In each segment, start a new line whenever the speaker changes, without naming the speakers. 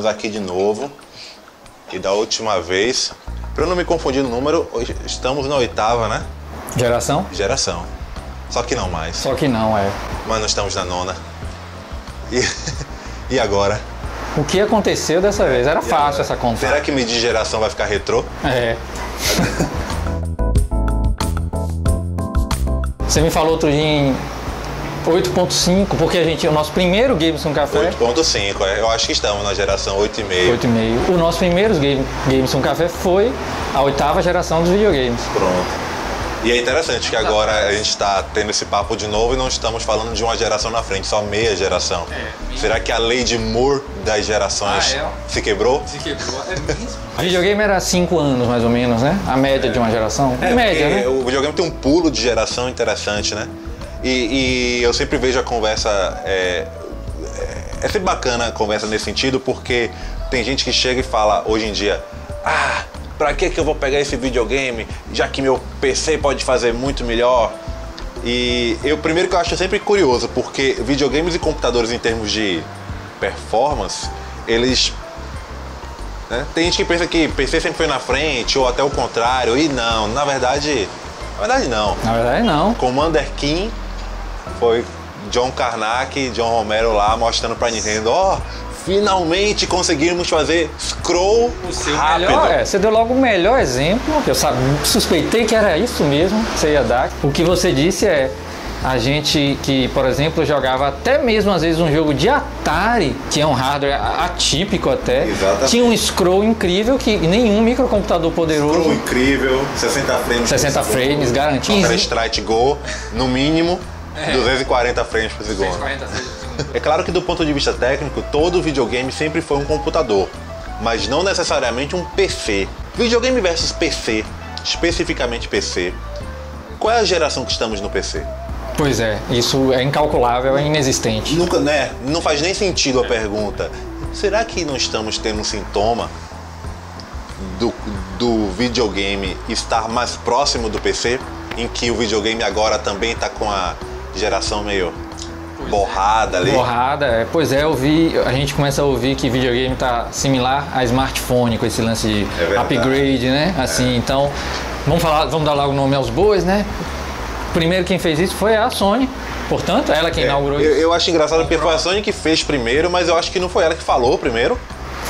Estamos aqui de novo. E da última vez, para eu não me confundir no número, hoje estamos na oitava, né?
Geração?
Geração. Só que não mais.
Só que não, é.
Mas não estamos na nona. E, e agora?
O que aconteceu dessa vez? Era fácil essa conta.
Será que medir geração vai ficar retrô?
É. Você me falou outro dia em 8.5, porque a gente, o nosso primeiro Games com Café.
8.5, é. eu acho que estamos na geração 8,5.
8,5. O nosso primeiro game, Games com Café foi a oitava geração dos videogames.
Pronto. E é interessante que agora a gente está tendo esse papo de novo e não estamos falando de uma geração na frente, só meia geração. É, Será que a lei de Moore das gerações ah, é. se quebrou?
Se quebrou, é mesmo. videogame era 5 anos mais ou menos, né? A média é. de uma geração.
É,
média, né?
O videogame tem um pulo de geração interessante, né? E, e eu sempre vejo a conversa. É, é, é sempre bacana a conversa nesse sentido, porque tem gente que chega e fala hoje em dia: Ah, pra que, que eu vou pegar esse videogame, já que meu PC pode fazer muito melhor? E eu primeiro que eu acho sempre curioso, porque videogames e computadores em termos de performance, eles né? Tem gente que pensa que PC sempre foi na frente, ou até o contrário, e não, na verdade. Na verdade não.
Na verdade não.
Commander King foi John Carnac e John Romero lá mostrando pra Nintendo, ó, oh, finalmente conseguimos fazer scroll o seu rápido.
Melhor, é, você deu logo o melhor exemplo, que eu sabia, suspeitei que era isso mesmo que você ia dar. O que você disse é a gente que, por exemplo, jogava até mesmo às vezes um jogo de Atari, tinha um hardware atípico até, Exatamente. tinha um scroll incrível que nenhum microcomputador poderoso.
Scroll incrível, 60 frames.
60 frames garantido.
Counter Strike Go, no mínimo. É. 240 frames por segundo. 240 frames é claro que do ponto de vista técnico, todo videogame sempre foi um computador, mas não necessariamente um PC. Videogame versus PC, especificamente PC. Qual é a geração que estamos no PC?
Pois é, isso é incalculável, é inexistente.
Nunca, né? Não faz nem sentido a pergunta. Será que não estamos tendo um sintoma do, do videogame estar mais próximo do PC? Em que o videogame agora também está com a geração meio borrada ali.
Borrada, é. pois é, eu vi, a gente começa a ouvir que videogame tá similar a smartphone com esse lance de é upgrade, né? Assim, é. então, vamos falar, vamos dar logo o nome aos bois, né? Primeiro quem fez isso foi a Sony. Portanto, ela quem é, inaugurou
eu,
isso.
Eu acho engraçado porque foi a Sony que fez primeiro, mas eu acho que não foi ela que falou primeiro.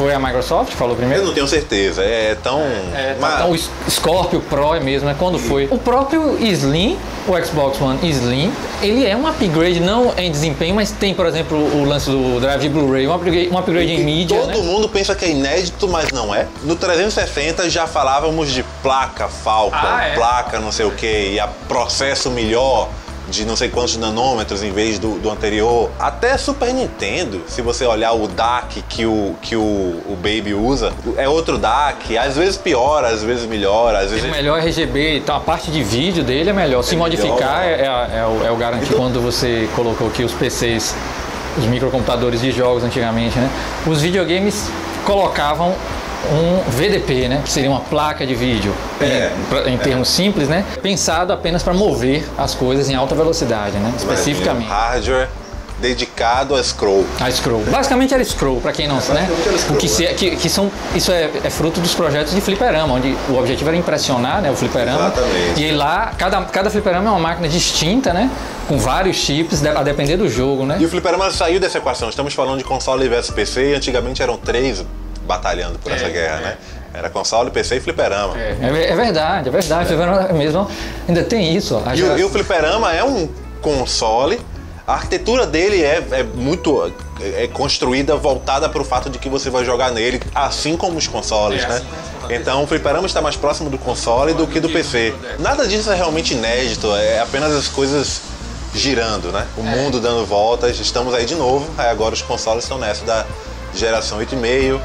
Foi a Microsoft que falou primeiro?
Eu não tenho certeza. É tão. É,
é mas... Então, o Scorpio Pro é mesmo, é quando foi. O próprio Slim, o Xbox One Slim, ele é um upgrade, não em desempenho, mas tem, por exemplo, o lance do drive de Blu-ray, um upgrade, um upgrade em mídia.
Todo
né?
mundo pensa que é inédito, mas não é. No 360 já falávamos de placa Falcon, ah, é? placa não sei o que, e a processo melhor de não sei quantos nanômetros em vez do, do anterior. Até Super Nintendo, se você olhar o DAC que o, que o, o Baby usa, é outro DAC. Às vezes piora, às vezes melhora. Às vezes...
Tem melhor RGB, então a parte de vídeo dele é melhor. Se é modificar, melhor. É, é, o, é o garantido. Então... Quando você colocou aqui os PCs os microcomputadores de jogos antigamente, né? Os videogames colocavam um VDP, né? Que seria uma placa de vídeo, é, em, em, termos é. simples, né? Pensado apenas para mover as coisas em alta velocidade, né? Especificamente.
Hardware dedicado a scroll.
A scroll. Basicamente era scroll, para quem não, é, né? Scroll, o que, se, que, que, são isso é, é, fruto dos projetos de fliperama, onde o objetivo era impressionar, né, o fliperama.
Exatamente.
E aí lá cada cada fliperama é uma máquina distinta, né? Com vários chips, a depender do jogo, né?
E o fliperama saiu dessa equação. Estamos falando de console versus PC, e antigamente eram três batalhando por é, essa guerra, é. né? Era console, PC e fliperama.
É, é, é verdade, é verdade. É. Mesmo, ainda tem isso.
E, o, e, o fliperama é um console, a arquitetura dele é, é muito é construída voltada para o fato de que você vai jogar nele, assim como os consoles, é, né? Assim então o fliperama está mais próximo do console do que do PC. Nada disso é realmente inédito, é apenas as coisas girando, né? O mundo dando voltas. Estamos aí de novo, aí agora os consoles estão nessa da geração 8,5.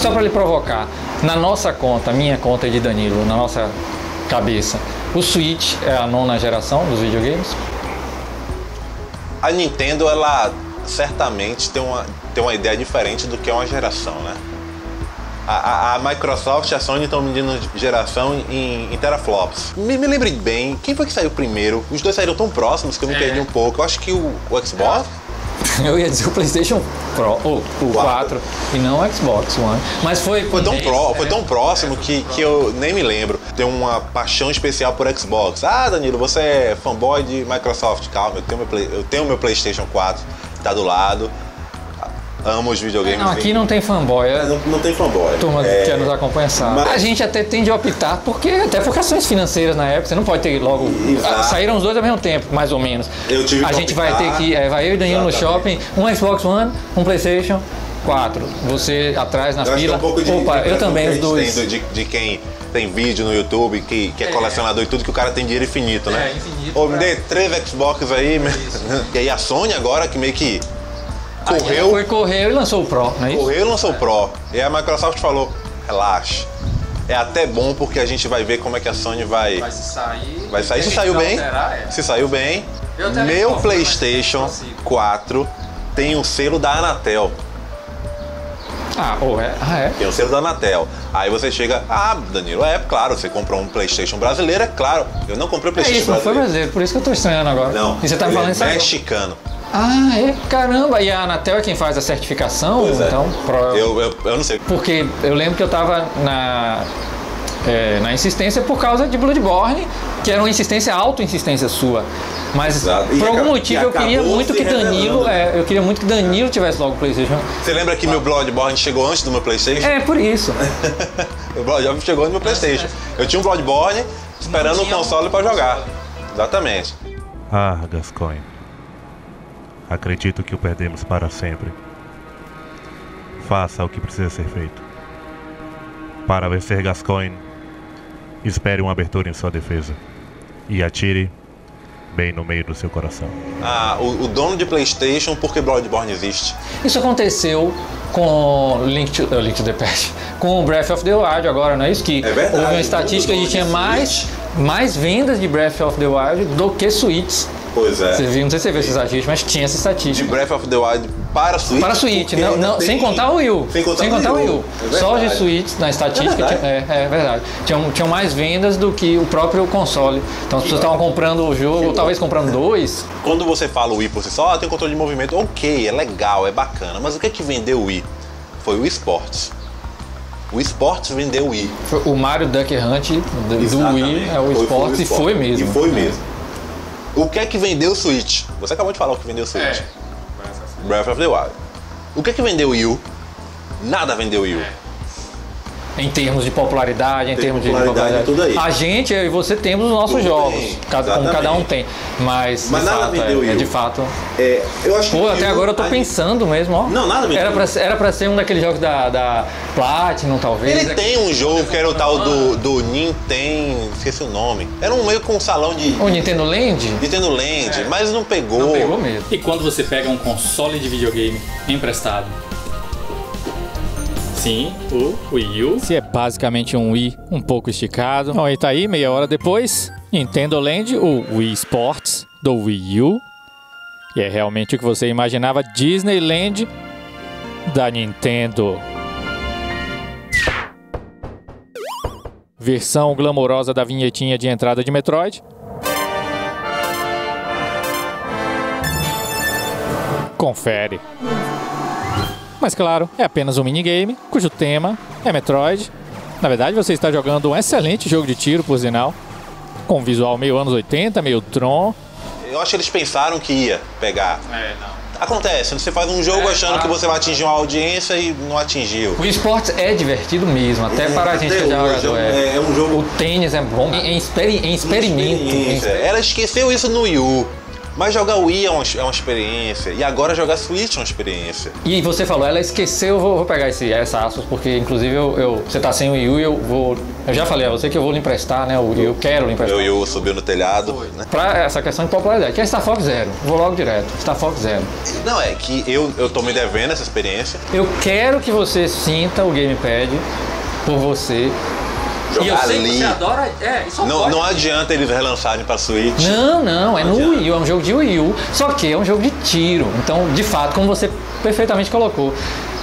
Mas só para lhe provocar, na nossa conta, minha conta de Danilo, na nossa cabeça, o Switch é a nona geração dos videogames?
A Nintendo, ela certamente tem uma, tem uma ideia diferente do que é uma geração, né? A, a, a Microsoft e a Sony estão medindo geração em, em teraflops. Me, me lembre bem, quem foi que saiu primeiro? Os dois saíram tão próximos que eu me
É.
perdi um pouco. Eu acho que o, o Xbox.
Eu ia dizer o PlayStation Pro, ou o 4, e não o Xbox One. Mas foi.
Foi tão, pró,
10,
foi tão próximo que, que eu nem me lembro. Tenho uma paixão especial por Xbox. Ah, Danilo, você é fanboy de Microsoft. Calma, eu tenho meu, Play- eu tenho meu PlayStation 4, tá do lado. Amo os videogames.
Não, aqui não tem fanboy. É,
não, não tem fanboy.
turma
É,
que nos acompanha sabe.
mas-
A gente até tende a optar, porque, até por questões financeiras na época, você não pode ter logo.
Exato.
Ah, Saíram os dois ao mesmo tempo, mais ou menos.
Eu tive
A gente vai
optar.
ter que. é, vai eu e Danilo no shopping, um Xbox One, um PlayStation 4. Você atrás na
Eu acho que é
fila.
um pouco de.
Opa,
de
eu também, os dois.
tem do- De, de quem tem vídeo no YouTube, que, que é,
É.
colecionador e tudo, que o cara tem dinheiro infinito, né?
É, infinito
Ô, me
pra-
dê três Xbox aí. me- E aí a Sony agora, que meio que correu,
Foi, correu e lançou o Pro, não é isso?
correu e lançou o Pro. E a Microsoft falou, relaxa. É até bom porque a gente vai ver como é que a Sony vai,
Vai se sair.
vai sair. Se saiu bem,
alterar, é.
se saiu bem. Meu
concordo,
PlayStation
mas consigo.
4 tem o selo da Anatel.
Ah, oh, é. Ah, é?
Tem o selo da Anatel. Aí você chega, ah, Danilo, é claro, você comprou um PlayStation brasileiro, é claro. Eu não comprei o
É
PlayStation
isso, não foi
brasileiro.
brasileiro, por isso que eu tô estranhando agora.
Não,
E você tá me
ele
falando
é
isso agora. Ah, é? Caramba, e a Anatel é quem faz a certificação?
Pois é.
Então, pro-
Eu, eu, eu não sei.
Porque eu lembro que eu tava na, é, na insistência por causa de Bloodborne, que era uma insistência, auto-insistência sua. Mas
Exato. E
por algum motivo eu queria muito que Danilo. é, eu queria muito que Danilo tivesse logo o Playstation.
Você lembra que meu Bloodborne chegou antes do meu PlayStation?
É, por isso.
O Bloodborne chegou no meu PlayStation. Eu tinha um Bloodborne esperando o console
um
pra jogar. Exatamente.
Ah, Gascoigne. Acredito que o perdemos para sempre. Faça o que precisa ser feito. Para vencer Gascoigne, espere uma abertura em sua defesa e atire bem no meio do seu coração.
Ah, o, o dono de PlayStation, porque Bloodborne existe.
Isso aconteceu com Link to, uh, Link to the Past, com Breath of the Wild agora, não é isso? Que
É verdade,
houve uma estatística de tinha mais, mais vendas de Breath of the Wild do que Switches.
Pois é.
Você viu, não sei se você viu essa estatística, mas tinha essa
De
estatística.
Breath of the Wild para Switch.
Para Switch, não, não,
tem-
sem contar o Wii U.
Sem contar,
o Wii U.
É
Só de. Switch na estatística.
É verdade.
tinha- É, é verdade. Tinham, tinham mais vendas do que o próprio console. Então as pessoas estavam comprando o jogo, ou talvez comprando dois.
Quando você fala o Wii por si só, ah, tem controle de movimento, ok, é legal, é bacana. Mas o que é que vendeu o Wii? Foi o esportes. O esportes vendeu o Wii.
O Mario Duck Hunt do,
Exatamente.
Wii é o esportes e foi mesmo.
E foi mesmo. O que é que vendeu o Switch? Você acabou de falar o que vendeu o Switch.
É.
Breath of the Wild. O que é que vendeu o Wii U? Nada vendeu o Wii U.
Em termos de popularidade, em
Tem
termos
popularidade,
de
tudo aí.
A gente, eu e você temos os nossos
Tudo
jogos.
bem,
Cada, como cada um tem. Mas,
Mas
de
nada
fato,
vendeu o
é,
Wii
é de fato.
É, eu acho
Pô, até
Wii U-
agora eu tô pensando mesmo, ó.
Não, nada vendeu.
Era pra, ser- era pra ser um daqueles jogos da, da Platinum, talvez.
Ele tem um jogo que era o tal do, do Nintendo. Esqueci o nome. Era um meio com um salão de
O Nintendo Land?
Nintendo Land, mas não pegou.
Não pegou mesmo.
E quando você pega um console de videogame emprestado? Sim, o Wii U.
Se é basicamente um Wii um pouco esticado. Bom, e tá aí, meia hora depois, Nintendo Land, o Wii Sports do Wii U. E é realmente o que você imaginava, Disneyland da Nintendo. Versão glamourosa da vinhetinha de entrada de Metroid. Confere. Mas claro, é apenas um minigame, cujo tema é Metroid. Na verdade, você está jogando um excelente jogo de tiro, por sinal. Com visual meio anos 80, meio Tron.
Eu acho que eles pensaram que ia pegar.
É, não.
Acontece, você faz um jogo
É,
achando
claro.
que você vai atingir uma audiência e não atingiu.
O esportes é divertido mesmo, até para a gente que
Até
já
hoje,
jogador.
é um-
É.
é um jogo-
O tênis é bom em, experi- em experimento.
Experiência. Ela esqueceu isso no Wii U. Mas jogar Wii é uma, é uma experiência. E agora jogar Switch é uma experiência.
E você falou, ela esqueceu, eu vou, vou pegar esse, essa aspas, porque inclusive eu, eu- você tá sem o Wii U e eu vou. Eu já falei a você que eu vou lhe emprestar, né? O Wii U, quero lhe emprestar.
Meu Wii U subiu no telhado. Né?
Pra essa questão de popularidade, que é Star Fox Zero. Vou logo direto. Star Fox Zero.
Não, é que eu, eu tô me devendo essa experiência.
Eu quero que você sinta o gamepad por você E eu sei que
ali.
você adora. É, isso
Não,
pode.
não adianta eles relançarem pra Switch.
Não, não, é no
adianta.
Wii U, é um jogo de Wii U, só que é um jogo de tiro. Então, de fato, como você perfeitamente colocou,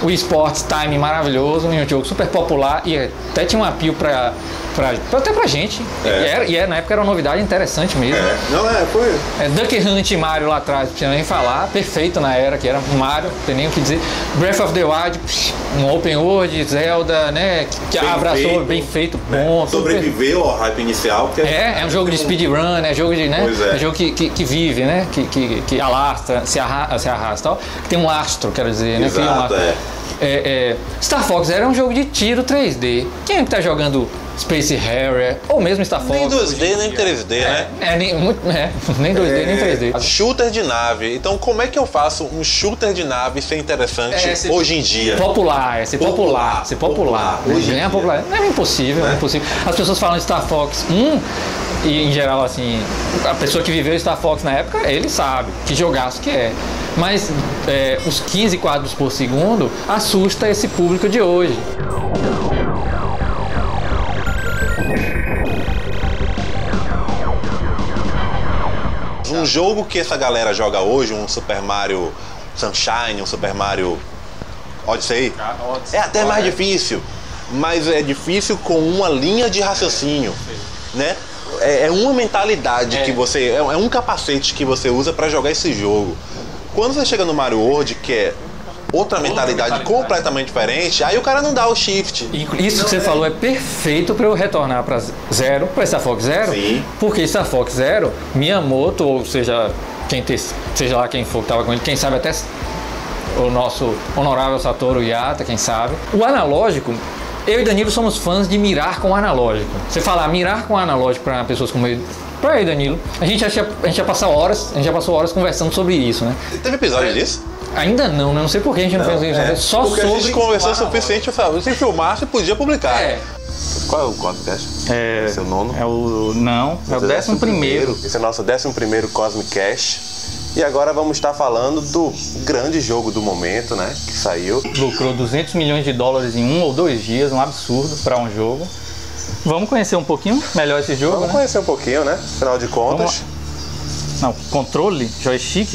o esportes time maravilhoso, um jogo super popular e até tinha um apio pra, pra, até pra gente.
É.
E, era, e é, na época era uma novidade interessante mesmo.
É, não é, foi.
É, Duck Hunt e Mario lá atrás, não precisa nem falar, perfeito na era, que era Mario, não tem nem o que dizer. Breath of the Wild, um open world, Zelda, né, que,
Bem
abraçou,
feito.
bem feito, bom. super-
Sobreviveu ao hype inicial. Porque
é, é um jogo de speedrun, é jogo de, né?
Pois é.
um jogo que, que, que vive, né? Que, que, que alastra, se arrasta, se arrasta tal. Tem um astro, quero dizer, né? Cria um
Exato,
astro.
é.
É, é, Star Fox era um jogo de tiro 3D. Quem é que tá jogando Space Harrier ou mesmo Star Fox?
Nem 2D, nem 3D, né?
É, nem, muito, é, nem 2D, nem 3D.
Shooter de nave. Então, como é que eu faço um shooter de nave ser interessante
É, se-
hoje em dia?
Popular, é ser popular,
Popular,
ser popular.
popular, hoje em
Não é
dia.
popular. Não é impossível, é impossível. As pessoas falam de Star Fox 1 e em geral assim, a pessoa que viveu Star Fox na época, ele sabe que jogaço que é. Mas é, os 15 quadros por segundo assusta esse público de hoje.
Um jogo que essa galera joga hoje, um Super Mario Sunshine, um Super Mario Odyssey, é até mais difícil. Mas é difícil com uma linha de raciocínio, né? É, é uma mentalidade que você. É, é um capacete que você usa pra jogar esse jogo. Quando você chega no Mario World, que é outra mentalidade
mentalidade.
completamente diferente, aí o cara não dá o shift.
Isso que você falou é perfeito para eu retornar para zero, para Star Fox Zero,
Sim.
porque Star Fox Zero, Miyamoto, ou seja, quem te, seja lá quem for que estava com ele, quem sabe até o nosso honorável Satoru Iata, quem sabe. O analógico, eu e Danilo somos fãs de mirar com o analógico. Você falar mirar com o analógico para pessoas como eu, para eu e Danilo, a gente, acha, a gente já passou horas, a gente já passou horas conversando sobre isso, né?
Teve episódio disso?
Ainda não, né? Não sei por que a gente não, fez isso, né? só
Porque
sobre
a gente conversou o suficiente, sabe? Se filmasse, podia publicar.
É.
Qual é o podcast?
É,
Esse é o nono?
É o. Não, é o décimo primeiro.
Esse é o nosso décimo primeiro Cosmic Cash. E agora vamos estar falando do grande jogo do momento, né? Que saiu.
Lucrou 200 milhões de dólares em um ou dois dias, um absurdo para um jogo. Vamos conhecer um pouquinho melhor esse jogo,
Vamos
né?
conhecer um pouquinho, né? Afinal de contas.
Não, controle, joystick.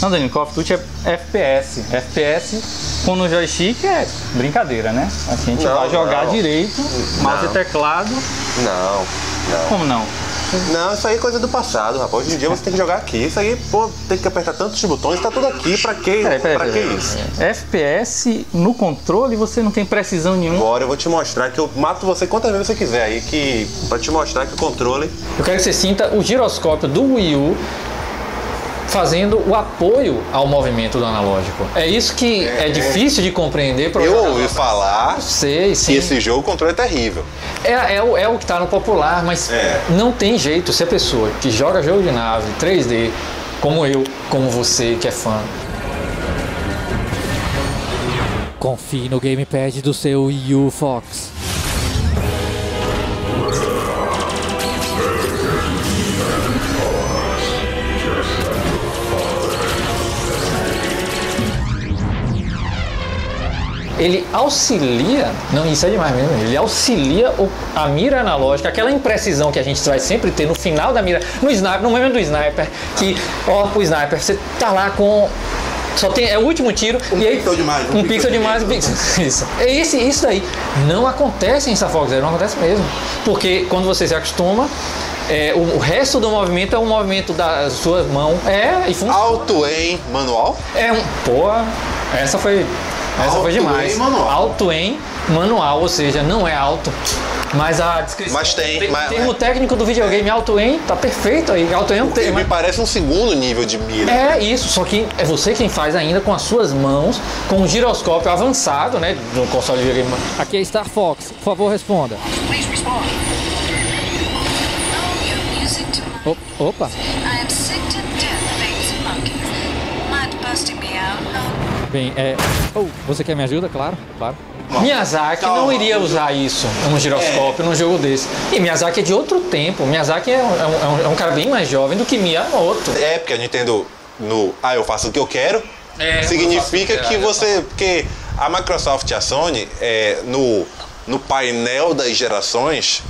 Não, Danilo, Call of Duty é FPS. FPS com no joystick é brincadeira, né? Aqui a gente
Não,
vai jogar
não.
direito, mouse
Não.
e teclado.
Não, não.
Como não?
Não, isso aí é coisa do passado, rapaz. Hoje em dia você tem que jogar aqui. Isso aí, pô, tem que apertar tantos botões, tá tudo aqui. Pra que,
Peraí, peraí,
pra que
peraí.
isso?
FPS no controle você não tem precisão nenhuma.
Agora eu vou te mostrar que eu mato você quantas vezes você quiser aí, que pra te mostrar que o controle
Eu quero que você sinta o giroscópio do Wii U fazendo o apoio ao movimento do analógico. É isso que é, difícil de compreender para
Eu ouvi falar
Sei,
que
sim.
esse jogo o controle é terrível.
É, é, o, é o que está no popular, mas
É.
não tem jeito. Se a pessoa que joga jogo de nave 3D, como eu, como você que é fã,
Confie no gamepad do seu Wii
ele auxilia, não, isso é demais mesmo, ele auxilia o- a mira analógica, aquela imprecisão que a gente vai sempre ter no final da mira, no sniper, no momento do sniper, que, ó, o sniper, você tá lá com. Só tem, é o último tiro e aí.
pixel demais,
Um,
um
pixel
pixel
demais, um pixel. Isso. É esse, isso daí. Não acontece em Zero, não acontece mesmo. Porque quando você se acostuma, é, o, o resto do movimento é um movimento das suas mãos. É, e funciona.
Auto em manual?
É um. Pô, essa foi. Essa foi
Auto
demais.
em manual.
Auto em manual, ou seja, não é alto. Mas a descrição.
Mas tem,
O
mas-
termo técnico do videogame auto em tá perfeito aí. Auto em é um
Me
termo.
parece um segundo nível de mira.
É isso, só que é você quem faz ainda com as suas mãos, com um giroscópio avançado, né? No console de videogame.
Aqui é Star Fox. Por favor, responda.
Please respond.
O- opa.
I am sick to death of apes and monkeys. Mind busting me out?
Bem, é. Oh, você quer me ajuda? Claro, claro.
Miyazaki não iria usar isso, um giroscópio, num jogo desse. E Miyazaki é de outro tempo. Miyazaki é um, é um- é um- é cara bem mais jovem do que Miyamoto.
É, porque a Nintendo no Ah, eu faço o que eu quero,
É,
significa
que
que você. Porque a Microsoft e a Sony, é, no no painel das gerações,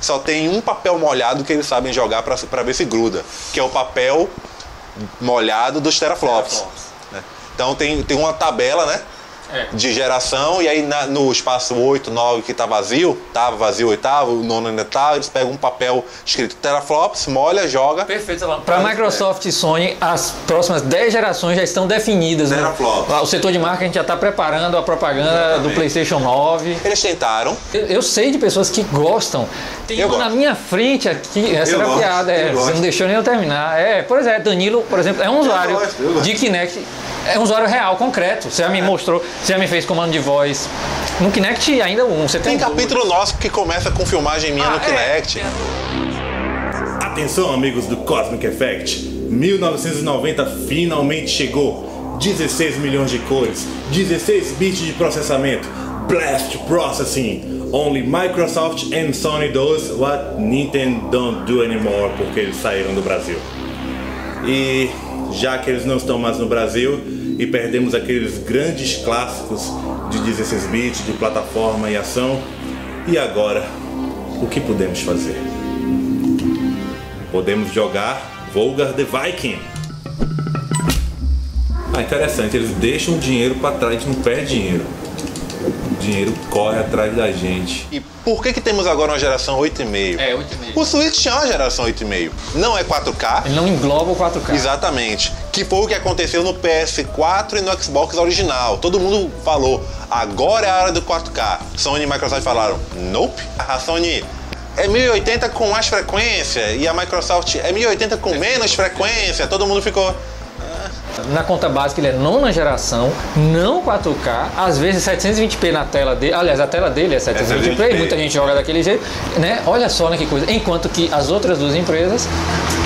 só tem um papel molhado que eles sabem jogar para ver se gruda, que é o papel molhado dos teraflops. né? Então tem, tem uma tabela, né? De geração, e aí na- no espaço 8, 9 que tá vazio, tava vazio oitavo, o nono ainda tá, eles pegam um papel escrito teraflops, molha, joga.
Perfeito, Para Microsoft e Sony, as próximas 10 gerações já estão definidas. Né?
Teraflops.
O setor de marketing já está preparando a propaganda do PlayStation 9.
Eles tentaram,
Eu, eu sei de pessoas que gostam. Tem
Eu
uma na minha frente aqui, essa
Eu
era a
gosto,
piada, é, você não deixou nem eu terminar. É, por exemplo, Danilo, por exemplo, é um usuário
gosto, eu gosto.
de Kinect, é um usuário real, concreto. Você já me mostrou, você já me fez comando de voz. No Kinect ainda um, você tem,
tem capítulo nosso que começa com filmagem minha
Ah,
no
é.
Kinect.
Atenção, amigos do Cosmic Effect! 1990 finalmente chegou. 16 milhões de cores, 16 bits de processamento, blast processing. Only Microsoft and Sony does what Nintendo don't do anymore porque eles saíram do Brasil. E já que eles não estão mais no Brasil e perdemos aqueles grandes clássicos de 16 bits, de plataforma e ação, e agora o que podemos fazer? Podemos jogar Volgar the Viking. Ah, interessante, eles deixam o dinheiro para trás, a gente não perde dinheiro. O dinheiro corre atrás da gente.
E por que que temos agora uma geração 8,5?
É, 8,5.
O Switch é uma geração 8,5. Não é 4K,
Ele não engloba o 4K.
Exatamente. Que foi o que aconteceu no PS4 e no Xbox original. Todo mundo falou, agora é a hora do 4K. Sony e Microsoft falaram, nope. A Sony é 1080 com mais frequência e a Microsoft é 1080 com menos frequência. Todo mundo ficou.
Na conta básica ele é nona geração, não 4K, às vezes 720p na tela dele. Aliás, a tela dele é 720p,
720p.
muita gente joga daquele jeito, né? Olha só né, que coisa. Enquanto que as outras duas empresas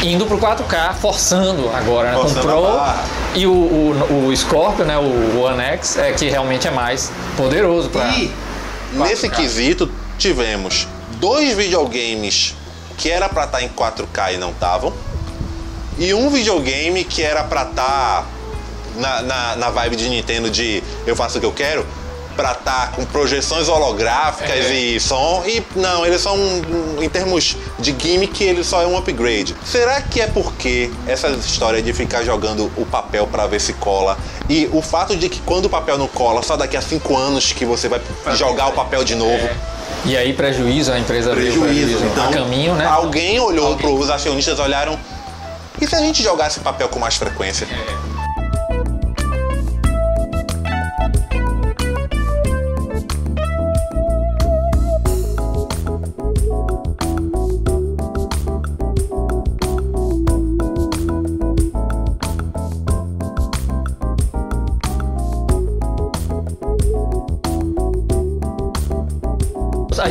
indo pro 4K, forçando agora, né? Com o
Forçando a
Pro e o, o, o Scorpio, né? O One X, é que realmente é mais poderoso para.
E nesse quesito tivemos dois videogames que era pra estar em 4K e não estavam. E um videogame que era pra estar na, na, na vibe de Nintendo de eu faço o que eu quero, pra estar com projeções holográficas e som. E não, eles são, um- em termos de gimmick, ele só é um upgrade. Será que é porque essa história de ficar jogando o papel pra ver se cola e o fato de que quando o papel não cola, só daqui a cinco anos que você vai jogar o papel de novo?
E aí prejuízo, a empresa viu
prejuízo. Então,
a caminho, né?
alguém olhou para os acionistas, olharam. E se a gente jogasse papel com mais frequência?
A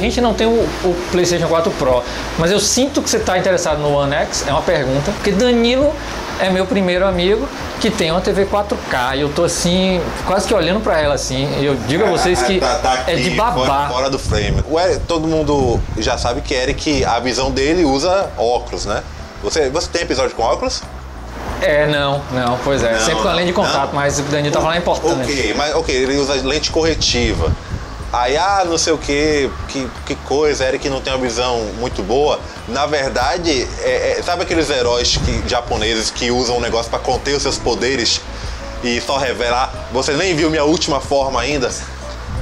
gente não tem o, o PlayStation 4 Pro, mas eu sinto que você está interessado no One X, é uma pergunta, porque Danilo é meu primeiro amigo que tem uma TV 4K e eu tô assim, quase que olhando para ela assim, e eu digo a vocês que
Tá- tá
é de
aqui, Fora, fora do frame. Todo mundo já sabe que Eric, a visão dele usa óculos, né? Você, você tem episódio com óculos?
É, não, não, pois é,
Não,
sempre com a lente de contato,
não.
mas o Danilo tá falando é importante.
Ok, mas ok, ele usa lente corretiva. Aí, ah, não sei o que, que, que coisa, Eric não tem uma visão muito boa. Na verdade, é- é- sabe aqueles heróis que- japoneses que usam um negócio pra conter os seus poderes e só revelar? Você nem viu minha última forma ainda?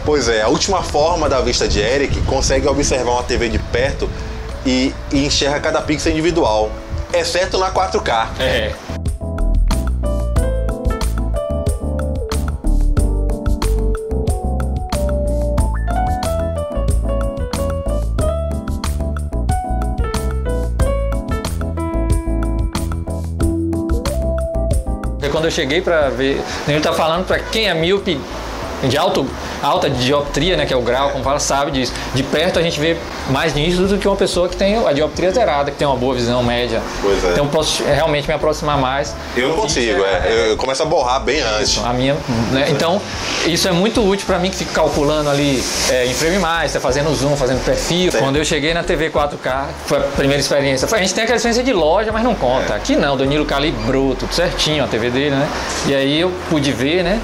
Pois é, a última forma da vista de Eric consegue observar uma TV de perto e, e enxerga cada pixel individual, exceto na 4K.
É. Quando eu cheguei pra ver, ele tá falando pra quem é míope de alto, alta dioptria, né, que é o grau, como fala, sabe disso. De perto a gente vê mais nítido do que uma pessoa que tem a dioptria zerada, que tem uma boa visão média.
Pois é.
Então eu posso realmente me aproximar mais.
Eu não consigo, é, eu, eu começo a borrar bem antes.
A minha, né? Então, isso é muito útil para mim que fico calculando ali é, em frame master, fazendo zoom, fazendo perfil. Quando eu cheguei na TV 4K, foi a primeira experiência. Foi- A gente tem aquela experiência de loja, mas não conta. Aqui não, Danilo calibrou tudo certinho, a TV dele, né? E aí eu pude ver, né?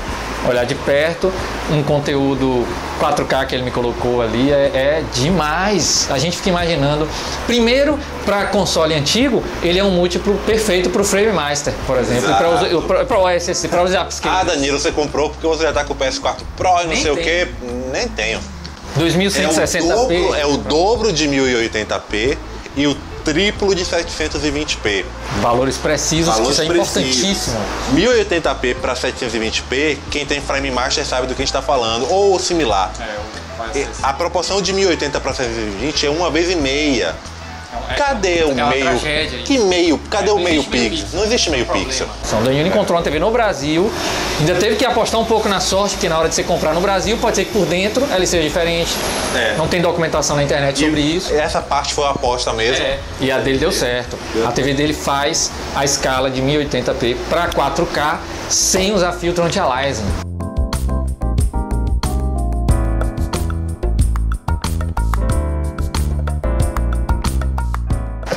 Olhar de perto, um conteúdo 4K que ele me colocou ali é, é demais. A gente fica imaginando. Primeiro, para console antigo, ele é um múltiplo perfeito para o Frame Master, por exemplo, para o OSS, para os apps que
Ah, Danilo, você comprou porque você já tá com o PS4 Pro e não
Nem
sei o
tenho.
quê. Nem tenho. É o,
2160p.
dobro, é o dobro de 1080p e o triplo de 720p.
Valores precisos, que
Valores
isso é importantíssimo.
1080p para 720p, quem tem Frame Master sabe do que a gente está falando, ou similar. E A proporção de 1080 para 720 é uma vez e meia. Cadê o
é
meio?
tragédia.
Que meio? Cadê
Não
o meio
meio
pixel?
pixel.
Não existe meio
Problema.
pixel.
São Danilo encontrou uma TV no Brasil, ainda teve que apostar um pouco na sorte, porque na hora de você comprar no Brasil, pode ser que por dentro ela seja diferente.
É.
Não tem documentação na internet sobre isso.
Essa parte foi a aposta mesmo.
É, e a dele deu certo. A TV dele faz a escala de 1080p para 4K sem usar filtro anti-aliasing.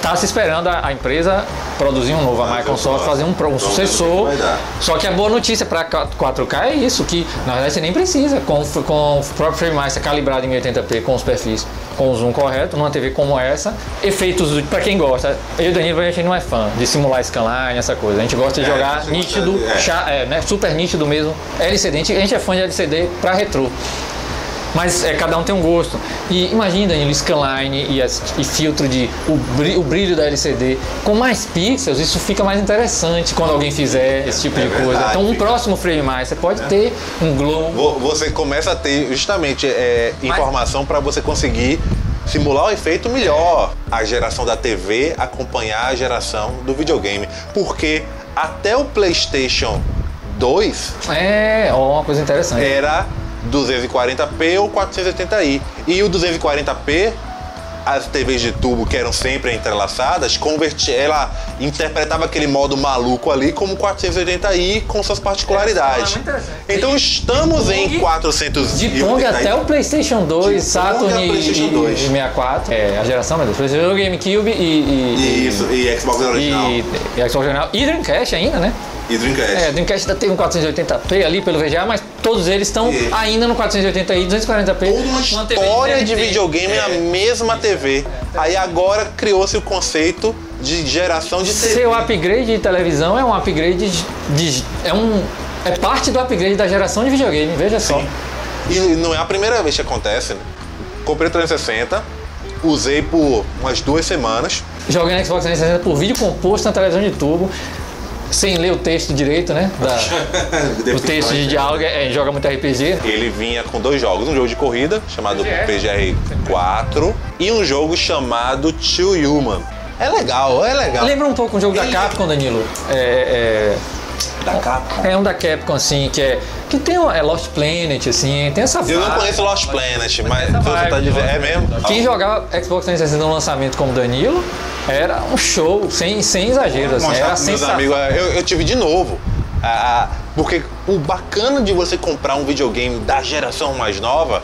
Tá se esperando a, a empresa produzir um novo, a Microsoft fazer um, um sucessor. Só que a boa notícia para 4K é isso, que na verdade você nem precisa, com, com o próprio Frame Master calibrado em 1080p, com os perfis, com o zoom correto, numa TV como essa, efeitos para quem gosta. Eu e o Danilo, a gente não é fã de simular scanline, essa coisa. A gente gosta de
É,
jogar nítido,
é.
cha- é, né, super nítido mesmo, LCD. A gente, a gente é fã de LCD para retrô. Mas é, cada um tem um gosto. E imagina, Danilo, scanline e, as- e filtro de o brilho, o brilho da LCD. Com mais pixels, isso fica mais interessante quando alguém fizer esse tipo
É
de coisa.
verdade,
Então, um
fica.
próximo frame mais, você pode ter um glow.
Vo- Você começa a ter justamente é, informação para você conseguir simular o efeito melhor. A geração da TV acompanhar a geração do videogame. Porque até o PlayStation 2
É, ó, uma coisa interessante.
era 240p ou 480i. E o 240p, as TVs de tubo que eram sempre entrelaçadas, convertia, ela interpretava aquele modo maluco ali como 480i com suas particularidades.
É, interessante.
Então estamos em
Pong-
400
De Pong até o PlayStation 2,
De
Saturn e,
PlayStation
e-
2.
e 64. É, a geração, meu Deus. PlayStation, GameCube e, e,
Isso, e Xbox
e,
original.
e, e Xbox original. E Dreamcast ainda, né?
E Dreamcast.
É, Dreamcast ainda tem um 480p ali pelo VGA, mas todos eles estão
E-
ainda no 480i, 240p.
Toda uma história de videogame na mesma TV. Aí agora criou-se o conceito de geração de TV.
Seu upgrade de televisão é um upgrade de, é um é parte do upgrade da geração de videogame, veja só.
E não é a primeira vez que acontece. Né? Comprei o 360, usei por umas duas semanas.
Joguei no Xbox 360 por vídeo composto na televisão de tubo, sem ler o texto direito, né? Da, o texto de diálogo, é, joga muito RPG.
Ele vinha com dois jogos, um jogo de corrida chamado PGR 4 e um jogo chamado Too Human. É legal, é legal.
Lembra um pouco um jogo da Capcom, Danilo? É,
Da Capcom.
é, é um da Capcom, assim, que é. Que tem é Lost Planet, assim, tem essa
Eu não
vibe.
conheço Lost Planet, mas
essa
você tá
vibe,
dizendo. É mesmo?
Quem jogava Xbox 360 no lançamento como Danilo era um show, sem, sem exagero, assim,
mostrar
era
meus amigos, eu, eu tive de novo. Ah, porque o bacana de você comprar um videogame da geração mais nova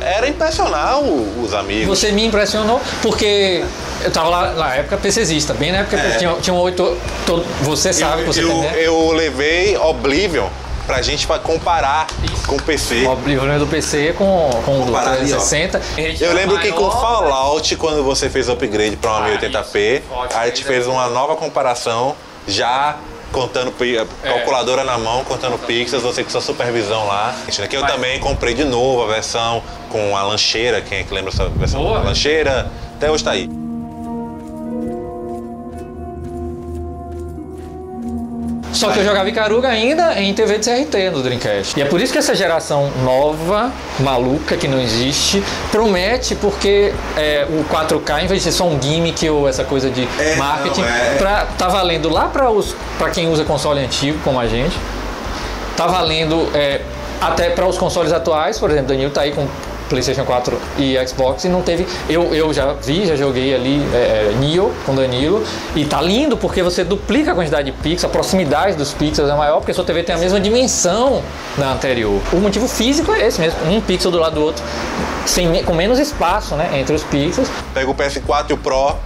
era impressionar o- os amigos.
Você me impressionou porque eu tava lá na época PCzista, bem na época
É.
tinha, tinha um oito. você sabe
eu,
que você
eu,
tem, né?
eu levei Oblivion pra gente comparar com o PC.
O livro do PC com, com o
ali, ó.
360.
Eu lembro que com Fallout, quando você fez o upgrade para uma 1080p, a gente fez uma nova comparação, já contando pi-
É.
calculadora na mão, contando pixels, você com sua supervisão lá. Que eu também comprei de novo a versão com a lancheira, quem é que lembra essa versão?
Boa.
A lancheira, até hoje tá aí.
Só que eu jogava Icaruga ainda em TV de CRT no Dreamcast. E é por isso que essa geração nova, maluca, que não existe, promete porque é, o 4K, em vez de ser só um gimmick ou essa coisa de
É,
marketing,
não, é.
pra, tá valendo lá para quem usa console antigo, como a gente. Tá valendo é, até para os consoles atuais, por exemplo, Danilo tá aí com PlayStation 4 e Xbox e não teve. Eu, eu já vi, já joguei ali é, Nioh com Danilo e tá lindo porque você duplica a quantidade de pixels, a proximidade dos pixels é maior porque a sua TV tem a mesma dimensão da anterior. O motivo físico é esse mesmo, um pixel do lado do outro, sem, com menos espaço né, entre os pixels.
Pega o PS4 e o Pro,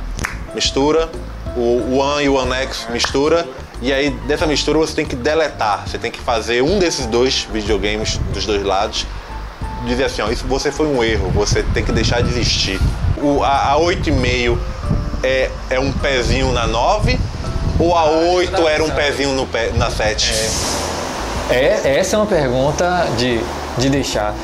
mistura, o One e o One X mistura, E aí, dessa mistura, você tem que deletar. Você tem que fazer um desses dois videogames dos dois lados. Dizer assim, ó, isso você foi um erro, você tem que deixar de existir. O, a, a 8,5 é, é um pezinho na 9 ou a 8 era um pezinho no pé, na 7?
É, essa é uma pergunta de, de deixar.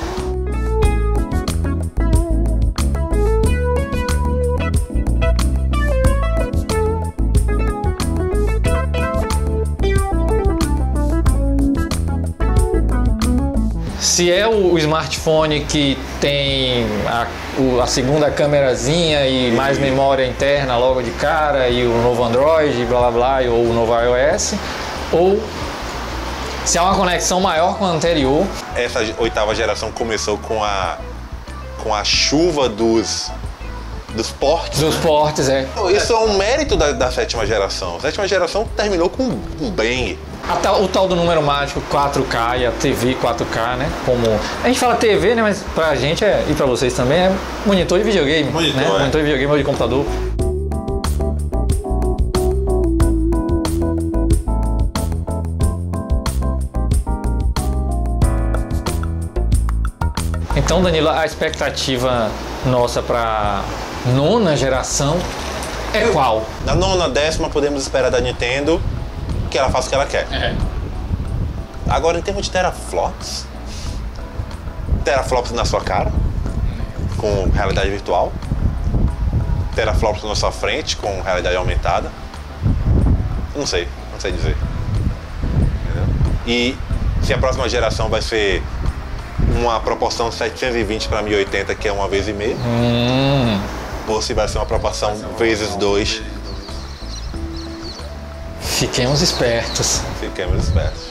Se é o, smartphone que tem a, o- a segunda câmerazinha e mais memória interna logo de cara e o novo Android, blá blá blá, ou o novo iOS, ou se há uma conexão maior com a anterior,
Essa oitava geração começou com a, com a chuva dos, dos portes.
dos portes, é.
Isso é um mérito da, da sétima geração. A sétima geração terminou com um bang.
O tal do número mágico 4K e a TV 4K, né? Como a gente fala TV, né? Mas pra gente é, e pra vocês também é monitor de videogame,
Monitor,
né?
é.
Monitor de videogame ou de computador. Então, Danilo, a expectativa nossa pra nona geração é qual?
Na nona, décima, podemos esperar da Nintendo que ela faça o que ela quer.
É.
Agora, em termos de teraflops, teraflops na sua cara, com realidade virtual, teraflops na sua frente, com realidade aumentada. Não sei, não sei dizer. Entendeu? E se a próxima geração vai ser uma proporção 720 para 1080, que é uma vez e meia,
Hum,
ou se vai ser uma proporção vezes dois,
fiquemos espertos.
fiquemos espertos.